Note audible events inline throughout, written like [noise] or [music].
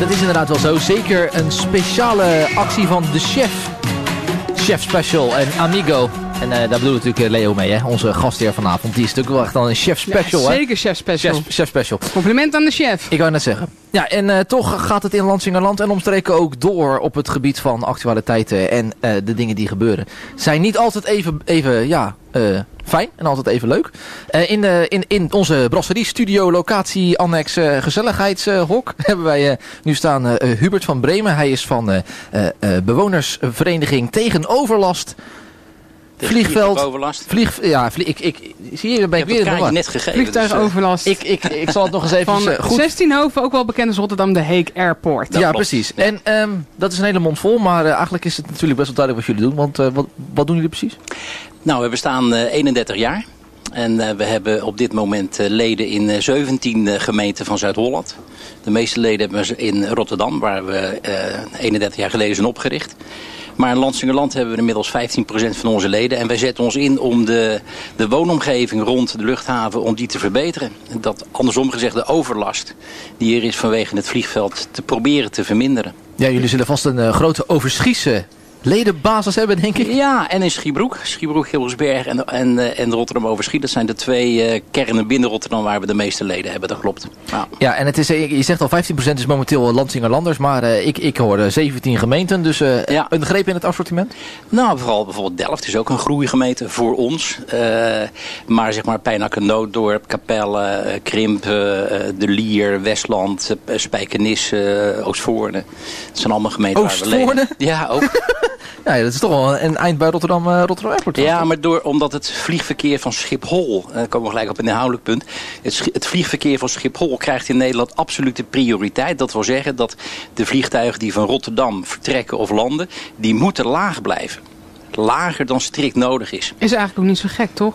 Dat is inderdaad wel zo. Zeker een speciale actie van de chef. Chef Special en Amigo. En uh, daar bedoel natuurlijk eh, Leo mee, hè? onze gastheer vanavond. Die is natuurlijk wel echt dan een chef special, ja, hè? Zeker chef special. Chef, chef, special. Compliment aan de chef. Ik wou net zeggen. Ja, en uh, toch gaat het in Lansingerland en omstreken ook door op het gebied van actualiteiten en uh, de dingen die gebeuren. Zijn niet altijd even, even ja, fijn en altijd even leuk. in, de, in, in onze brasserie studio locatie annex gezelligheidshok [laughs] hebben wij nu staan Hubert van Bremen. Hij is van bewonersvereniging tegen overlast. Vliegveld. Vlieg, ja, vlieg, ik, ik, zie je, ben ik, weer het net gegeven. Vliegtuigoverlast. Dus, uh, ik, ik, ik zal het nog eens even Van goed. 16 hoven, ook wel bekend als Rotterdam, de Heek Airport. Dat ja, klopt. precies. Ja. En um, dat is een hele mond vol, maar uh, eigenlijk is het natuurlijk best wel duidelijk wat jullie doen. Want uh, wat, wat doen jullie precies? Nou, we bestaan 31 jaar. En uh, we hebben op dit moment uh, leden in uh, 17 gemeenten van Zuid-Holland. De meeste leden hebben we in Rotterdam, waar we 31 jaar geleden zijn opgericht. Maar in Lansingerland hebben we inmiddels 15% van onze leden. En wij zetten ons in om de, de woonomgeving rond de luchthaven om die te verbeteren. Dat andersom gezegd de overlast die er is vanwege het vliegveld te proberen te verminderen. Ja, jullie zullen vast een uh, grote overschiese ledenbasis hebben, denk ik. Ja, en in Schiebroek. Schiebroek, Gilbersberg en, en, en Rotterdam Overschiet. Dat zijn de twee uh, kernen binnen Rotterdam waar we de meeste leden hebben. Dat klopt. Ja, ja en het is, je zegt al 15% is momenteel Landsingerlanders. Maar ik, ik hoorde 17 gemeenten. Dus ja. een greep in het assortiment? Nou, vooral bijvoorbeeld Delft is ook een groeigemeente voor ons. maar zeg maar Pijnakker, Nooddorp, Capelle, Krimp, De Lier, Westland, Spijkenisse, Oostvoorne. Dat zijn allemaal gemeenten Oostvoorne? waar we leden. Ja, ook. [laughs] Ja, dat is toch wel een eind bij Rotterdam, uh, Rotterdam Airport. Ja, maar door, omdat het vliegverkeer van Schiphol, daar uh, komen we gelijk op een inhoudelijk punt. Het, het, vliegverkeer van Schiphol krijgt in Nederland absolute prioriteit. Dat wil zeggen dat de vliegtuigen die van Rotterdam vertrekken of landen, die moeten laag blijven. Lager dan strikt nodig is. Is eigenlijk ook niet zo gek, toch?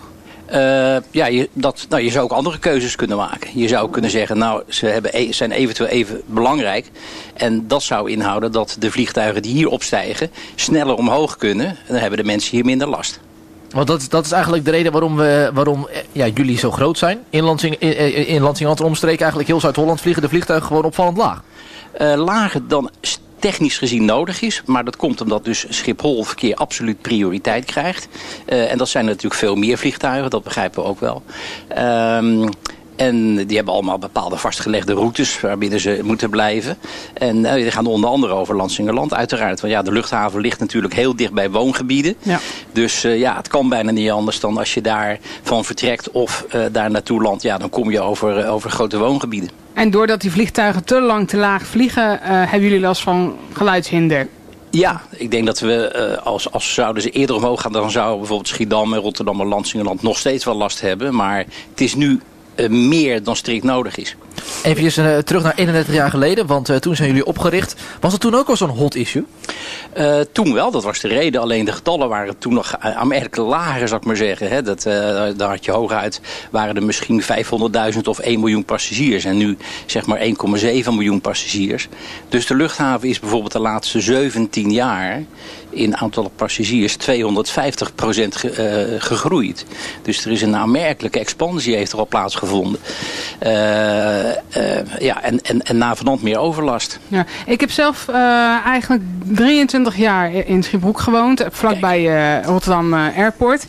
Uh, ja, je, dat, nou, je zou ook andere keuzes kunnen maken. Je zou kunnen zeggen, nou, ze hebben e zijn eventueel even belangrijk. En dat zou inhouden dat de vliegtuigen die hier opstijgen sneller omhoog kunnen. En dan hebben de mensen hier minder last. Want dat, dat is eigenlijk de reden waarom, we, waarom ja, jullie zo groot zijn. In Lansing, in, in Lansing omstreken eigenlijk heel Zuid-Holland vliegen de vliegtuigen gewoon opvallend laag. Uh, lager dan technisch gezien nodig is. Maar dat komt omdat dus Schiphol verkeer absoluut prioriteit krijgt. Uh, en dat zijn natuurlijk veel meer vliegtuigen, dat begrijpen we ook wel. Um, en die hebben allemaal bepaalde vastgelegde routes waarbinnen ze moeten blijven. En uh, die gaan onder andere over Lansingerland uiteraard. Want ja, de luchthaven ligt natuurlijk heel dicht bij woongebieden. Ja. Dus uh, ja, het kan bijna niet anders dan als je daar van vertrekt of uh, daar naartoe landt. Ja, dan kom je over, over grote woongebieden. En doordat die vliegtuigen te lang te laag vliegen, hebben jullie last van geluidshinder? Ja, ik denk dat we, uh, als, als zouden ze eerder omhoog gaan... dan zouden bijvoorbeeld Schiedam en Rotterdam en Lansingerland nog steeds wel last hebben. Maar het is nu uh, meer dan strikt nodig is. Even uh, terug naar 31 jaar geleden, want uh, toen zijn jullie opgericht. Was het toen ook al zo'n hot issue? Uh, toen wel, dat was de reden. Alleen de getallen waren toen nog aanmerkelijk lager, zou ik maar zeggen. Hè. Dat, daar had je hooguit, waren er misschien 500.000 of 1 miljoen passagiers. En nu zeg maar 1,7 miljoen passagiers. Dus de luchthaven is bijvoorbeeld de laatste 17 jaar in aantal passagiers 250 ge, uh, gegroeid. Dus er is een aanmerkelijke expansie heeft er al plaatsgevonden. Uh, ja, en, en, en navenant meer overlast. Ja, ik heb zelf eigenlijk 23 jaar in Schiphol gewoond, vlakbij Rotterdam Airport.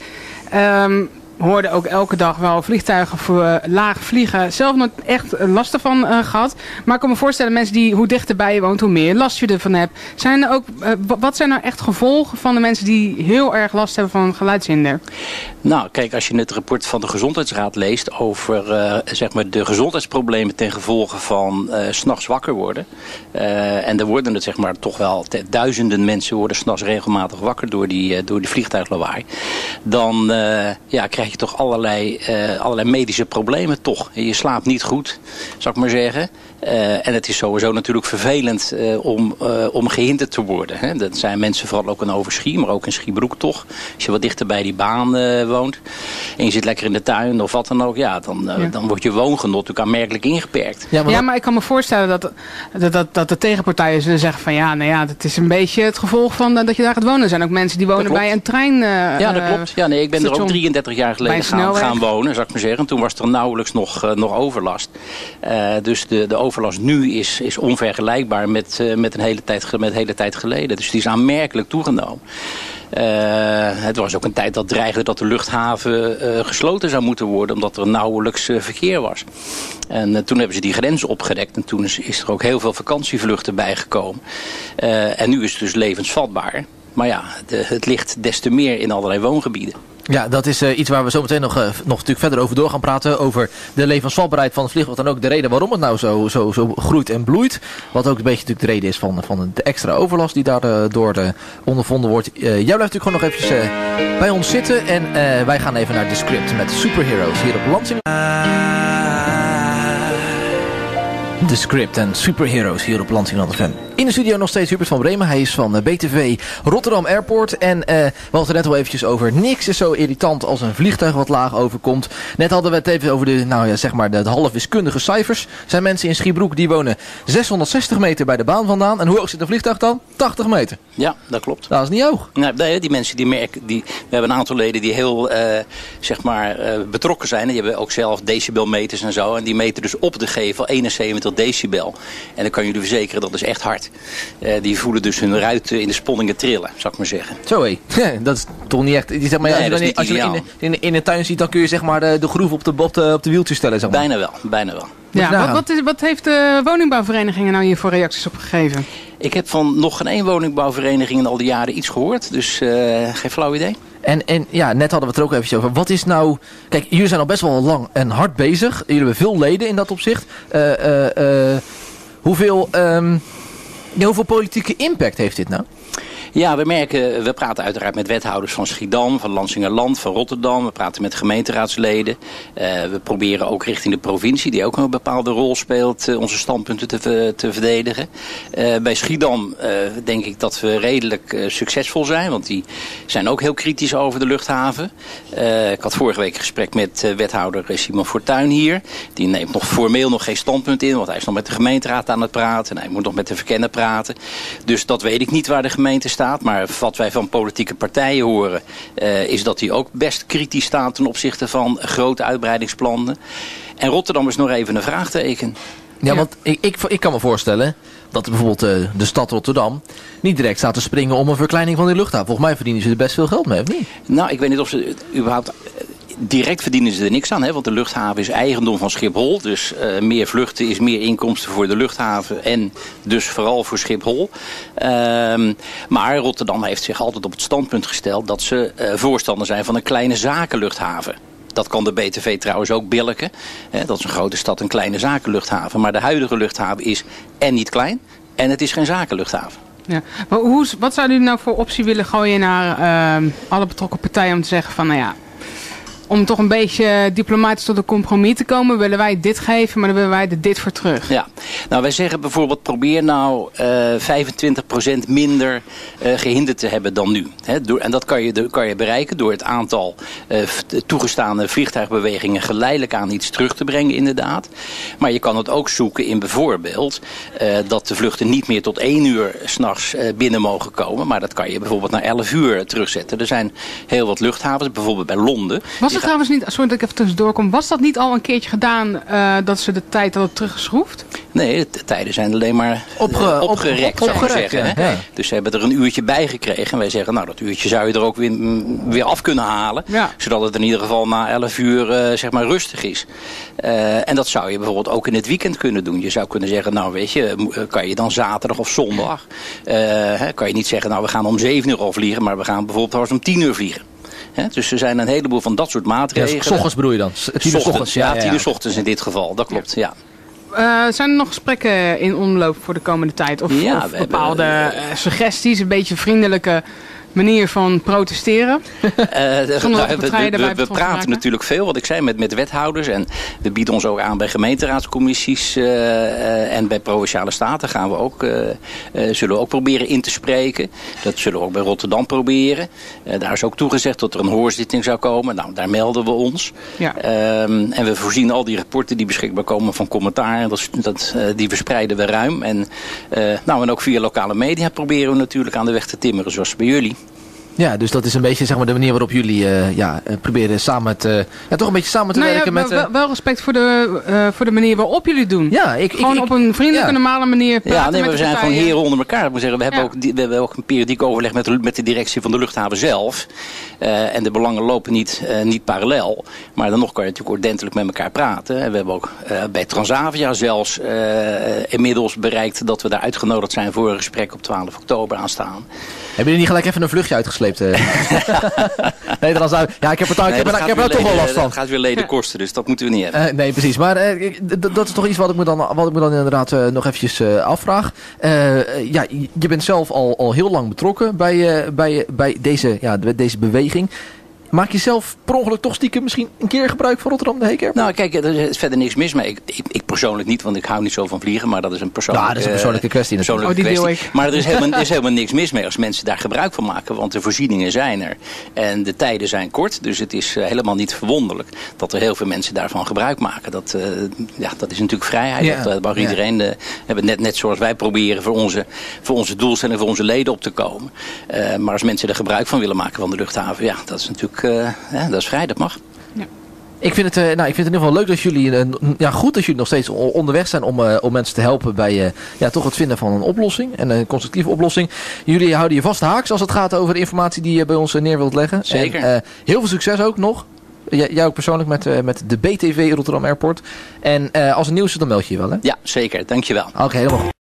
Um, hoorde ook elke dag wel vliegtuigen voor uh, laag vliegen. Zelf nooit echt last ervan uh, gehad. Maar ik kan me voorstellen, mensen die hoe dichterbij je woont, hoe meer last je ervan hebt. Zijn er ook, uh, wat zijn nou echt gevolgen van de mensen die heel erg last hebben van geluidshinder? Nou, kijk, als je het rapport van de Gezondheidsraad leest over zeg maar de gezondheidsproblemen ten gevolge van s'nachts wakker worden. en er worden het zeg maar toch wel duizenden mensen worden s'nachts regelmatig wakker door die, door die vliegtuiglawaai. Dan ja, krijg je toch allerlei, uh, allerlei medische problemen toch. Je slaapt niet goed, zou ik maar zeggen. Uh, en het is sowieso natuurlijk vervelend uh, om, om gehinderd te worden. Hè. Dat zijn mensen vooral ook in Overschie, maar ook in Schiebroek toch. Als je wat dichter bij die baan woont en je zit lekker in de tuin of wat dan ook. Ja, dan, ja. dan wordt je woongenot natuurlijk aanmerkelijk ingeperkt. Ja maar, ja, maar ik kan me voorstellen dat, dat, dat, dat de tegenpartijen zullen zeggen van ja, nou ja, dat is een beetje het gevolg van dat je daar gaat wonen. Er zijn ook mensen die wonen bij een trein. ja, dat klopt. Ja, nee, ik ben station. er ook 33 jaar geleden gaan, gaan, wonen, zou ik maar zeggen. Toen was er nauwelijks nog, nog overlast. dus de, de overlast nu is, is onvergelijkbaar met, met, een hele tijd, met een hele tijd geleden. Dus die is aanmerkelijk toegenomen. Uh, het was ook een tijd dat dreigde dat de luchthaven uh, gesloten zou moeten worden... omdat er nauwelijks uh, verkeer was. En toen hebben ze die grens opgerekt en toen is, is er ook heel veel vakantievluchten bijgekomen. en nu is het dus levensvatbaar. Maar ja, de, het ligt des te meer in allerlei woongebieden. Ja, dat is uh, iets waar we zo meteen nog, uh, nog natuurlijk verder over door gaan praten. Over de levensvatbaarheid van het vliegveld. En ook de reden waarom het nou zo, zo, zo groeit en bloeit. Wat ook een beetje natuurlijk de reden is van, van de extra overlast die daardoor uh, ondervonden wordt. jij blijft natuurlijk gewoon nog eventjes bij ons zitten. En wij gaan even naar de script met Superheroes hier op Lansing. De script en superheroes hier op Lansingland FM. In de studio nog steeds Hubert van Bremen. Hij is van eh, BTV Rotterdam Airport. En uh, we hadden het net al eventjes over. Niks is zo irritant als een vliegtuig wat laag overkomt. Net hadden we het even over de, nou ja, zeg maar de, de halfwiskundige cijfers. Er zijn mensen in Schiebroek die wonen 660 meter bij de baan vandaan. En hoe hoog zit een vliegtuig dan? 80 meter. Ja, dat klopt. Dat is niet hoog. Nee, die mensen die merken, die, we hebben een aantal leden die heel uh, zeg maar, betrokken zijn. Die hebben ook zelf decibelmeters en zo. En die meten dus op de gevel 71 decibel. En dan kan jullie verzekeren dat is echt hard. Uh, die voelen dus hun ruiten in de sponningen trillen, zou ik maar zeggen. Zo hé, [laughs] dat is toch niet echt... Zeg maar, nee, als je, als je in, de, in, in, de tuin ziet, dan kun je zeg maar de, de groef op de, op de, op de wieltjes stellen. Zeg maar. Bijna wel, bijna wel. Ja, wat, wat, is, wat heeft de woningbouwverenigingen nou hier voor reacties op gegeven? Ik heb van nog geen één woningbouwvereniging in al die jaren iets gehoord. Dus uh, geen flauw idee. En, en ja, net hadden we het er ook even over. Wat is nou... Kijk, jullie zijn al best wel lang en hard bezig. Jullie hebben veel leden in dat opzicht. Uh, uh, hoeveel... Ja, hoeveel politieke impact heeft dit nou? Ja, we merken, we praten uiteraard met wethouders van Schiedam, van Lansingerland, van Rotterdam. We praten met gemeenteraadsleden. Uh, we proberen ook richting de provincie, die ook een bepaalde rol speelt, uh, onze standpunten te, te verdedigen. Uh, bij Schiedam denk ik dat we redelijk succesvol zijn, want die zijn ook heel kritisch over de luchthaven. ik had vorige week een gesprek met wethouder Simon Fortuyn hier. Die neemt nog formeel nog geen standpunt in, want hij is nog met de gemeenteraad aan het praten. En hij moet nog met de verkenner praten. Dus dat weet ik niet waar de gemeente staat staat. Maar wat wij van politieke partijen horen uh, is dat die ook best kritisch staan ten opzichte van grote uitbreidingsplannen. En Rotterdam is nog even een vraagteken. Ja, want ik, ik, ik, kan me voorstellen dat bijvoorbeeld uh, de stad Rotterdam niet direct staat te springen om een verkleining van die luchthaven. Volgens mij verdienen ze er best veel geld mee, of niet? Nou, ik weet niet of ze überhaupt direct verdienen ze er niks aan, hè, want de luchthaven is eigendom van Schiphol. Dus uh, meer vluchten is meer inkomsten voor de luchthaven en dus vooral voor Schiphol. Um, maar Rotterdam heeft zich altijd op het standpunt gesteld dat ze uh, voorstander zijn van een kleine zakenluchthaven. Dat kan de BTV trouwens ook billiken. Hè, dat is een grote stad, een kleine zakenluchthaven. Maar de huidige luchthaven is en niet klein en het is geen zakenluchthaven. Ja. Maar wat zou u nou voor optie willen gooien naar uh, alle betrokken partijen om te zeggen van nou ja, om toch een beetje diplomatisch tot een compromis te komen, willen wij dit geven, maar dan willen wij er dit voor terug. Ja, nou wij zeggen bijvoorbeeld probeer nou uh, eh, 25% minder uh, gehinderd te hebben dan nu. He, door, en dat kan je, kan je bereiken door het aantal uh, toegestane vliegtuigbewegingen geleidelijk aan iets terug te brengen inderdaad. Maar je kan het ook zoeken in bijvoorbeeld dat de vluchten niet meer tot 1 uur s'nachts binnen mogen komen, maar dat kan je bijvoorbeeld naar 11 uur terugzetten. Er zijn heel wat luchthavens, bijvoorbeeld bij Londen trouwens niet, sorry dat ik even tussendoor kom, was dat niet al een keertje gedaan uh, dat ze de tijd hadden teruggeschroefd? Nee, de tijden zijn alleen maar Opge uh, opgerekt, op, op, zou zeggen. Ja, ja. Dus ze hebben er een uurtje bij gekregen. En wij zeggen, nou dat uurtje zou je er ook weer, weer af kunnen halen. Ja. Zodat het in ieder geval na 11 uur uh, zeg maar rustig is. en dat zou je bijvoorbeeld ook in het weekend kunnen doen. Je zou kunnen zeggen, nou weet je, kan je dan zaterdag of zondag. Hè, kan je niet zeggen, nou we gaan om 7 uur al vliegen. Maar we gaan bijvoorbeeld om 10 uur vliegen. He, dus er zijn een heleboel van dat soort maatregelen. Ja, s ochtends bedoel je dan? Tien uur ochtends, ja, tien uur ochtends in dit geval, dat klopt, ja. Uh, zijn er nog gesprekken in omloop voor de komende tijd? Of, ja, of bepaalde hebben, uh, suggesties, een beetje vriendelijke manier van protesteren? [laughs] Uh, nou, we, we, we praten natuurlijk veel, wat ik zei, met, met wethouders. En we bieden ons ook aan bij gemeenteraadscommissies uh, uh, en bij Provinciale Staten gaan we ook, zullen we ook proberen in te spreken. Dat zullen we ook bij Rotterdam proberen. daar is ook toegezegd dat er een hoorzitting zou komen. Nou, daar melden we ons. Ja. Um, en we voorzien al die rapporten die beschikbaar komen van commentaar. Dat, dat, die verspreiden we ruim. En, nou, en ook via lokale media proberen we natuurlijk aan de weg te timmeren, zoals bij jullie. Ja, dus dat is een beetje zeg maar, de manier waarop jullie uh, ja, proberen samen te, ja, toch een beetje samen te nou werken ja, met... Wel, wel respect voor de, uh, voor de manier waarop jullie doen. Ja, ik, gewoon ik, op een vriendelijke, ja. normale manier praten Ja, nee, met we zijn gewoon heren onder elkaar. Ik moet zeggen, we, hebben ook, we hebben ook een periodiek overleg met de, met de directie van de luchthaven zelf. Uh, en de belangen lopen niet, niet parallel. Maar dan nog kan je natuurlijk ordentelijk met elkaar praten. En we hebben ook bij Transavia zelfs inmiddels bereikt dat we daar uitgenodigd zijn voor een gesprek op 12 oktober aanstaan. Hebben jullie niet gelijk even een vluchtje uitgesleept? [laughs] nee, dan zou, ja, ik heb er, nee, ik heb, ik heb er toch wel last van. Dat gaat weer leden kosten, dus dat moeten we niet hebben. Uh, nee, precies. Maar uh, dat is toch iets wat ik me dan, wat ik me dan inderdaad uh, nog eventjes afvraag. ja, je bent zelf al, al heel lang betrokken bij, bij, bij deze, ja, deze beweging. Maak je zelf per ongeluk toch stiekem misschien een keer gebruik van Rotterdam de Heek Nou kijk, er is verder niks mis mee. Ik, ik, ik, persoonlijk niet, want ik hou niet zo van vliegen. Maar dat is een persoonlijke, ja, dat is een persoonlijke kwestie. Persoonlijke oh, die kwestie. Maar er is, [laughs] helemaal, er is helemaal niks mis mee als mensen daar gebruik van maken. Want de voorzieningen zijn er. En de tijden zijn kort. Dus het is uh, helemaal niet verwonderlijk dat er heel veel mensen daarvan gebruik maken. Dat, uh, ja, dat is natuurlijk vrijheid. Ja. Dat mag iedereen ja. uh, hebben. Net, net zoals wij proberen voor onze, voor onze doelstelling, voor onze leden op te komen. maar als mensen er gebruik van willen maken van de luchthaven. Ja, dat is natuurlijk... Ja, dat is vrij, dat mag. Ja. Ik vind, het, uh, nou, ik vind het in ieder geval leuk dat jullie, uh, ja goed dat jullie nog steeds onderweg zijn om, uh, om mensen te helpen bij ja, toch het vinden van een oplossing. En een constructieve oplossing. Jullie houden je vast haaks als het gaat over de informatie die je bij ons neer wilt leggen. Zeker. En, heel veel succes ook nog. Jij, jij ook persoonlijk met, met de BTV Rotterdam Airport. En als er nieuws is, dan meld je je wel hè? Ja, zeker. Dankjewel. Oké, okay, helemaal goed.